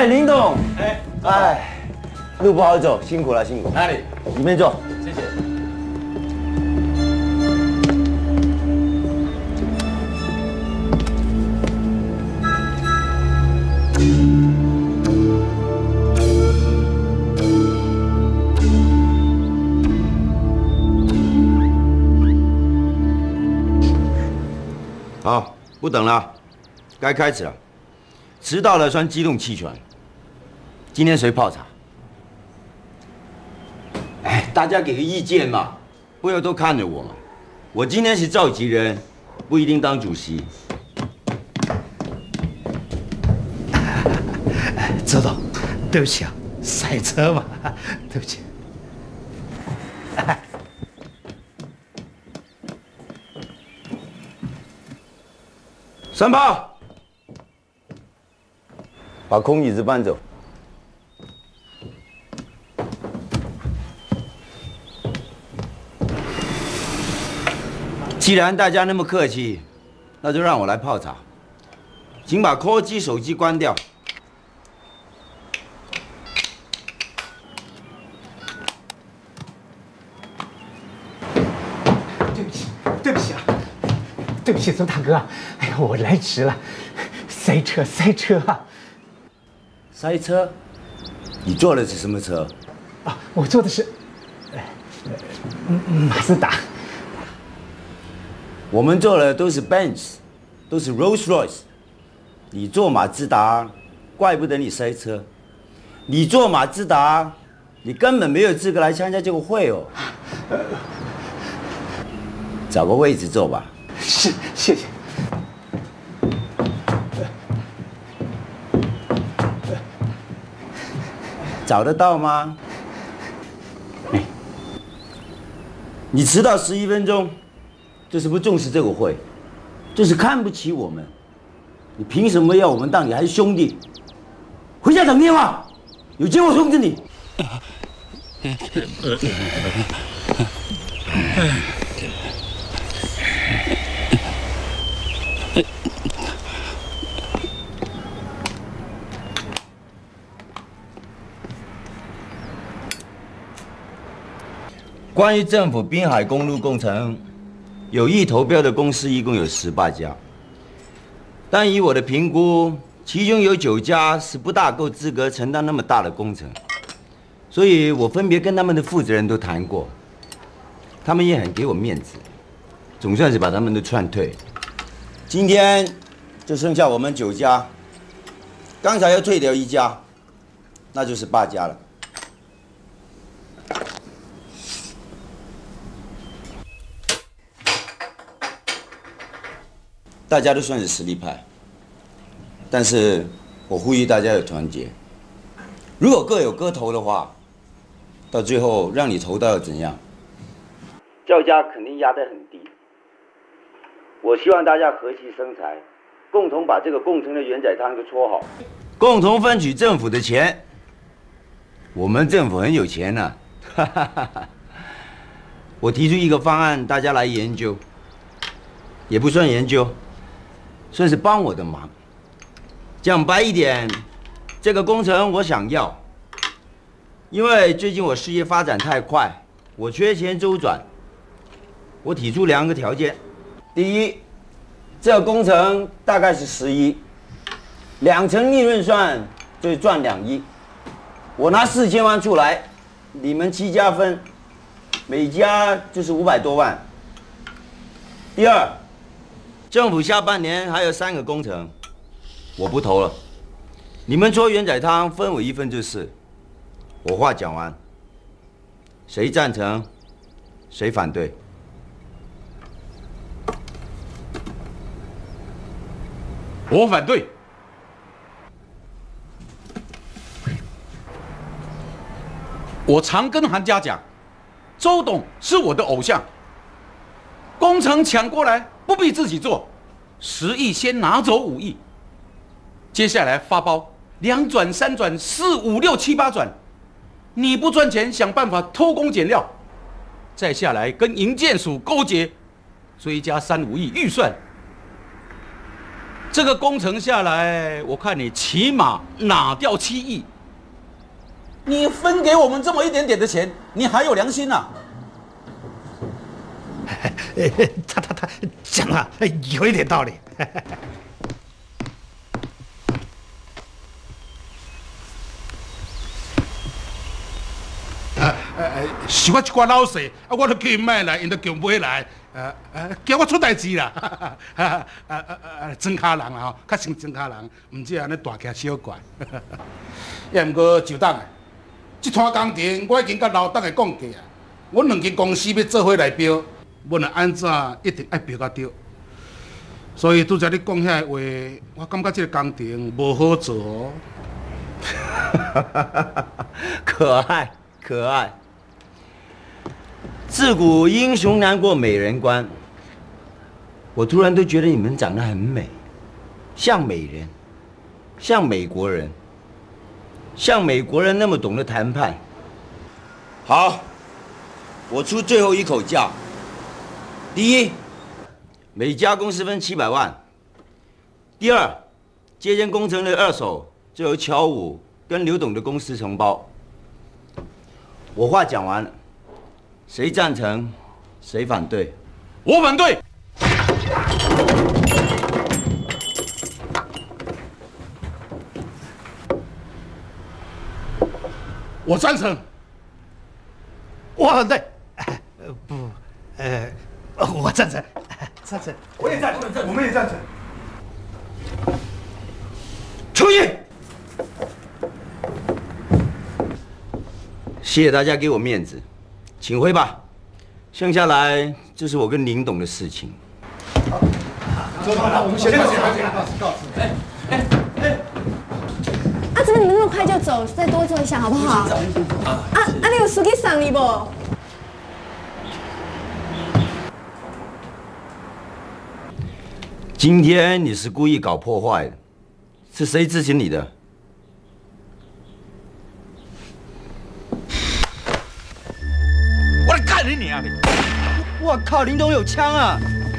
哎，林董，哎，哎，路不好走，辛苦了，辛苦。哪里？里面坐。谢谢。好，不等了，该开始了。迟到了算机动弃权。今天谁泡茶？哎，大家给个意见嘛，不要都看着我嘛。我今天是召集人，不一定当主席。周董，对不起啊，赛车嘛，对不起。三炮，把空椅子搬走。既然大家那么客气，那就让我来泡茶。请把 call 机手机关掉。对不起，对不起啊，对不起，周大哥，哎呀，我来迟了，塞车，塞车啊！塞车？你坐的是什么车？啊，我坐的是，呃，呃马自达。我们坐的都是 Benz，都是 Rolls Royce。你坐马自达，怪不得你塞车。你坐马自达，你根本没有资格来参加这个会哦。找个位置坐吧。是，谢谢。找得到吗？你迟到十一分钟，这是不重视这个会，这是看不起我们。你凭什么要我们当你还是兄弟？回家等电话，有机会通知你。关于政府滨海公路工程，有意投标的公司一共有十八家，但以我的评估，其中有九家是不大够资格承担那么大的工程，所以我分别跟他们的负责人都谈过，他们也很给我面子，总算是把他们都劝退。今天就剩下我们九家，刚才又退掉一家，那就是八家了。大家都算是实力派，但是我呼吁大家要团结。如果各有各投的话，到最后让你投到又怎样？叫价肯定压得很低。我希望大家和气生财，共同把这个工程的圆仔汤给搓好，共同分取政府的钱。我们政府很有钱呢、啊，我提出一个方案，大家来研究，也不算研究。算是帮我的忙。讲白一点，这个工程我想要，因为最近我事业发展太快，我缺钱周转。我提出两个条件：第一，这个工程大概是十亿，两成利润算就赚两亿，我拿四千万出来，你们七家分，每家就是五百多万。第二。政府下半年还有三个工程，我不投了。你们搓圆仔汤分我一份就是。我话讲完，谁赞成，谁反对？我反对。我常跟韩家讲，周董是我的偶像。工程抢过来。不必自己做，十亿先拿走五亿，接下来发包两转三转四五六七八转，你不赚钱想办法偷工减料，再下来跟营建署勾结，追加三五亿预算，这个工程下来，我看你起码拿掉七亿。你分给我们这么一点点的钱，你还有良心 呐、他他他讲啊，有一点道理。是我一寡老细，啊，我都叫伊买来，因都叫买来，呃呃，叫我出代志啦，啊啊啊啊，庄卡人啊吼，较像装卡人，毋只安尼大惊小怪。也毋过就当诶，即摊工程我已经甲老董诶讲过啊，阮两间公司要做伙来标，无论安怎一定爱标甲对。所以拄则你讲遐话，我感觉即个工程无好做哦。可爱可爱。自古英雄难过美人关。我突然都觉得你们长得很美，像美人，像美国人，像美国人那么懂得谈判。好，我出最后一口价。第一，每家公司分七百万。第二，接间工程的二手就由乔五跟刘董的公司承包。我话讲完了，谁赞成，谁反对？我反对。我赞成。我反对。我赞成，赞成。我也赞成，我们也赞成。出去！谢谢大家给我面子，请回吧。剩下来就是我跟林董的事情。我们先告辞，告辞。啊，怎么你们那么快就走？再多坐一下好不好？啊啊，你有司机上你不？今天你是故意搞破坏的，是谁执行你的？我来干你娘的！我靠，林总有枪啊！